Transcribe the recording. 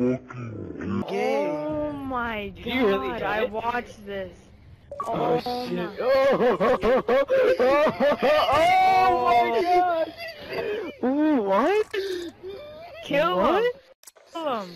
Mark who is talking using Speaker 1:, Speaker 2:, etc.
Speaker 1: fucking
Speaker 2: Gay.
Speaker 3: Oh my god,
Speaker 2: you really do
Speaker 3: I
Speaker 2: it?
Speaker 3: watched this.
Speaker 2: Oh,
Speaker 3: Oh
Speaker 2: shit.
Speaker 3: my-
Speaker 2: Oh, oh my oh god. Ooh, what?
Speaker 3: Kill
Speaker 2: What?
Speaker 3: him! Kill him!